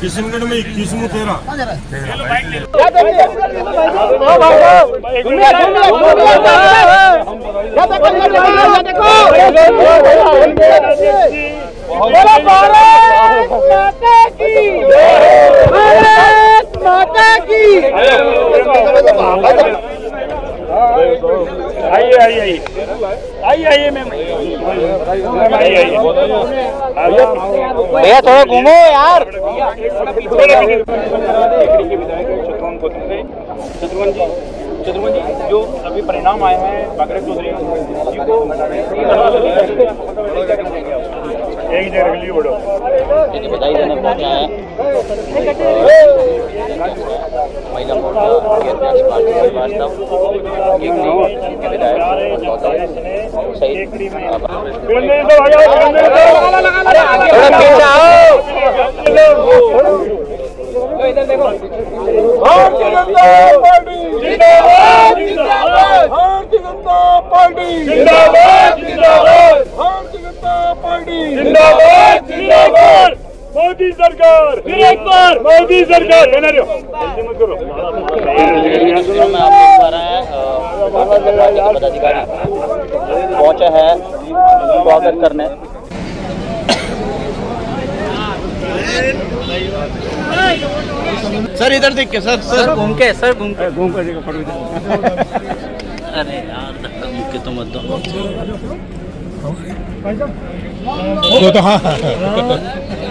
किशनगढ़ में इक्कीस में तेरह आइए आइए आइए आइए आइए मैम। आइए आइए भैया थोड़ा घूमो यार। शत्रुघ्न जी शत्रुघ्न जी जो अभी परिणाम आए हैं बागरे चौधरी जी को एक जगह लिए बढ़ो बधाई देने पहुँचा है महिला मोर्चा के अध्यक्ष पार्टी श्रीवास्तव गिगनी के विधायक गौतम सहित पीछे आओ भारतीय जनता पार्टी जिंदाबाद जिंदाबाद भारतीय जनता पार्टी जिंदाबाद जिंदाबाद भारतीय जनता पार्टी जिंदाबाद जिंदाबाद मोदी सरकार फिर एक बार मोदी सरकार कहना रहे हो जल्दी मत करो तस्वीरों में आप देख पा रहे हैं के पदाधिकारी पहुँचे हैं स्वागत करने सर इधर देख के सर सर। घूम के सर घूम के। घूम कर देखो अरे यार धक्का मुक्के तो मत दो। वो तो हाँ।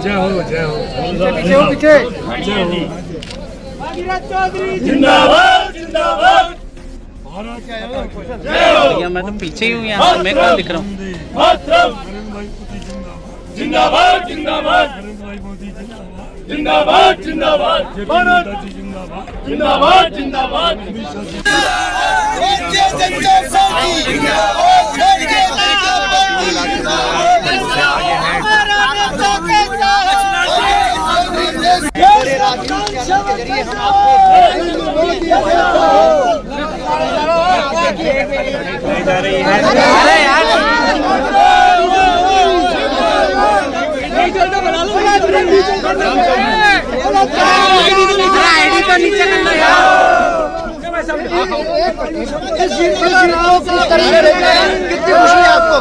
जय हो जय हो पीछे हो पीछे जिंदाबाद जिंदाबाद भैया मैं तो पीछे ही हूँ यहाँ मैं कहाँ दिख रहा हूँ? मातरम जिंदाबाद जिंदाबाद जिंदाबाद जिंदाबाद भारत जिंदाबाद। जिंदाबाद अरे यार आईडी तो नीचे करना कितनी खुशी है आपको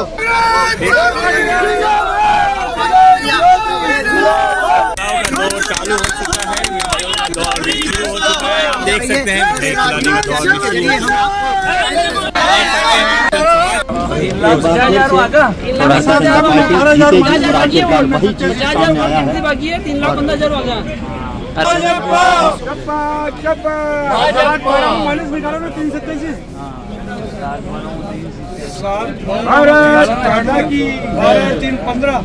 देख सकते हैं ब्रेक लाने का भी शुरू हो चुका थोड़ा सा जनता पार्टी जीतेगी राज्य सरकार वही चीज़ सामने आया है। तीन लाख पंद्रह हज़ार हो गया भारत टाटा की तीन पंद्रह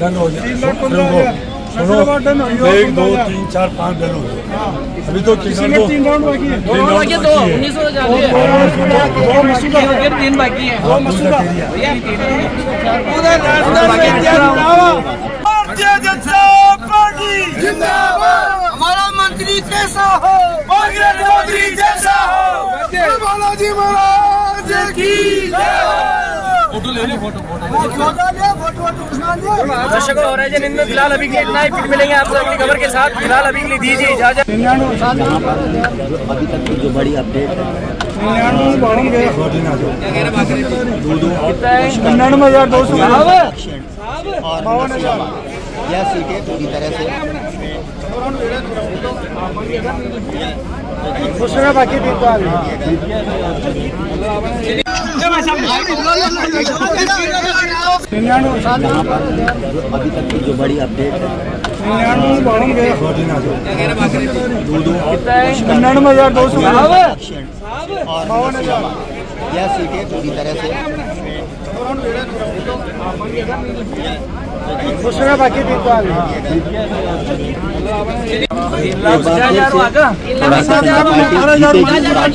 डन हो तीन हज़ार सुनो एक दो तीन चार पाँच डन हो गए अभी तो तीन दो तीन राउंड बाकी है तीन राउंड दो बाकी है। उन्नीस सौ दो मसूदा हो तीन बाकी है दो मसूदा भारतीय जनता पार्टी जिंदाबाद हमारा मंत्री कैसा हो कांग्रेस मंत्री जैसा हो बालाजी महाराज की फ़ोटो ले लो फ़ोटो फ़ोटो दर्शकों और इनमें फ़िलहाल अभी के लिए इतना ही फिर मिलेंगे आपसे अगली खबर के साथ फ़िलहाल अभी के लिए दीजिए इजाज़त। अभी तक की जो बड़ी अपडेट है निन्यानवे हज़ार दो सौ और मुर्शिदाबाद यह सीटें पूरी तरह से बाकी जहाँ पर अभी तक की जो बड़ी अपडेट है निन्यानवे हज़ार दो सौ और यह सीटें पूरी तरह से बाकी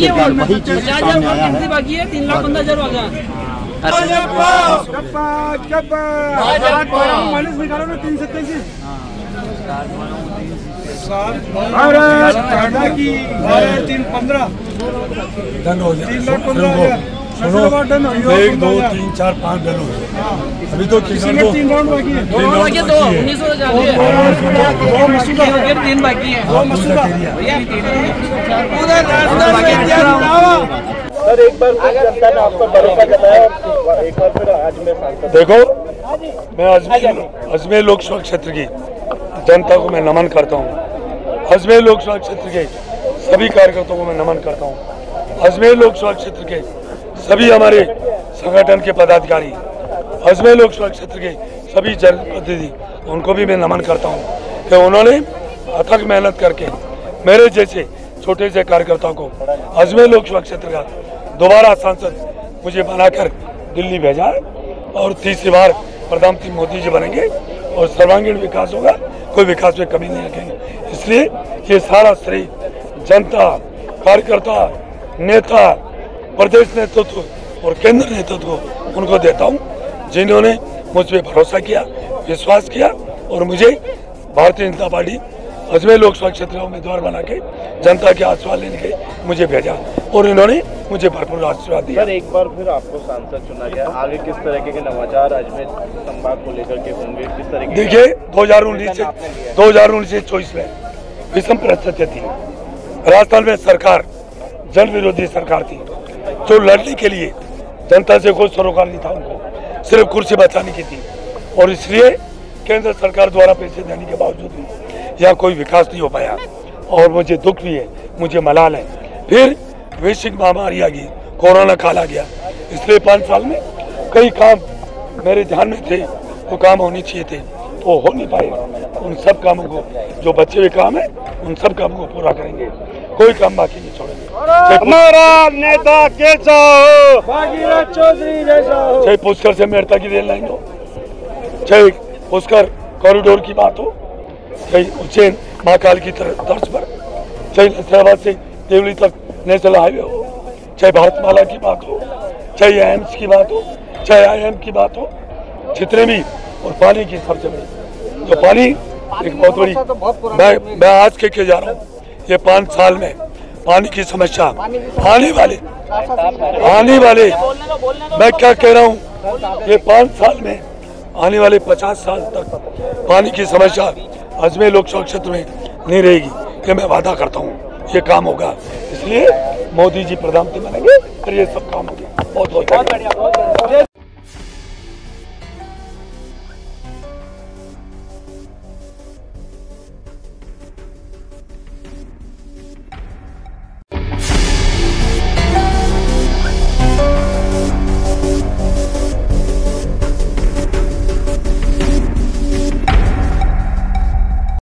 है बाकी है तीन लाख पंद्रह हज़ार हो गया तीन सौ भारत की भारत तीन पंद्रह। तीन लाख पंद्रह हज़ार। सुनो एक दो तीन चार पाँच डन हो अभी तो तीन राउंड तीन राउंड बाकी है। दो बाकी है, दो उन्नीस सौ दो मसूदा। तीन बाकी है। दो मसूदा। सर एक बार फिर जनता ने भरोसा जताया एक बार फिर आज मैं देखो मैं अजमेर अजमेर लोकसभा क्षेत्र की जनता को मैं नमन करता हूँ। अजमेर लोकसभा क्षेत्र के सभी कार्यकर्ताओं को मैं नमन करता हूँ। अजमेर लोकसभा क्षेत्र के सभी हमारे संगठन के पदाधिकारी अजमेर लोकसभा क्षेत्र के सभी जनप्रतिनिधि, उनको भी मैं नमन करता हूँ कि उन्होंने अथक मेहनत करके, मेरे जैसे छोटे से कार्यकर्ताओं को अजमेर लोकसभा क्षेत्र का दोबारा सांसद मुझे बनाकर दिल्ली भेजा और तीसरी बार प्रधानमंत्री मोदी जी बनेंगे और सर्वांगीण विकास होगा, कोई विकास में कमी नहीं रखेंगे। इसलिए ये सारा श्रेय जनता, कार्यकर्ता, नेता प्रदेश नेतृत्व और केंद्र नेतृत्व उनको देता हूँ जिन्होंने मुझ पर भरोसा किया विश्वास किया और मुझे भारतीय जनता पार्टी अजमेर लोकसभा क्षेत्र का उम्मीदवार बना के जनता के आशीर्वाद लेने के मुझे भेजा और इन्होंने मुझे भरपूर आशीर्वाद दिया। सर एक बार फिर आपको सांसद चुना गया। आगे किस तरीके के नवाचार अजमेर संभाग को लेकर के होंगे? किस तरह के देखिए 2019 से 2019 से चौबीस में विषम परिस्थितियाँ थी। राजस्थान में सरकार जन विरोधी सरकार थी। जो लड़ने के लिए जनता से कोई सरोकार नहीं था उनको, सिर्फ़ कुर्सी बचाने की थी और इसलिए केंद्र सरकार द्वारा पैसे देने के बावजूद भी यहाँ कोई विकास नहीं हो पाया। और मुझे दुख भी है, मुझे मलाल है। फिर वैश्विक महामारी आ गई, कोरोना काल आ गया। इसलिए पाँच साल में कई काम मेरे ध्यान में थे वो काम होने चाहिए थे। तो वो हो नहीं पाए। उन सब कामों को जो बचे हुए काम है उन सब कामों को पूरा करेंगे। कोई काम बाकी नहीं छोड़ेंगे। पुष्कर- हमारा नेता कैसा हो भागीरथ चौधरी जैसा हो चाहे पुष्कर से मेहरता की रेल लाइन हो। चाहे पुष्कर कॉरिडोर की बात हो। चाहे उज्जैन महाकाल की तर- तर्ज पर। चाहे नसराबाद से देवली तक नेशनल हाईवे हो। चाहे भारतमाला की बात हो। चाहे एम्स की बात हो। चाहे आईएम की बात हो। जितने भी और पानी की सबसे बड़ी जो पानी एक बहुत बड़ी मैं मैं आज के के जा रहा हूँ। ये पाँच साल में पानी की समस्या, आने वाले आने वाले मैं क्या कह रहा हूँ? ये पाँच साल में, आने वाले पचास साल तक पानी की समस्या अजमेर लोकसभा क्षेत्र में नहीं रहेगी। ये मैं वादा करता हूँ। ये काम होगा। इसलिए मोदी जी प्रधानमंत्री बनेंगे और ये सब काम होगा। बहुत बहुत।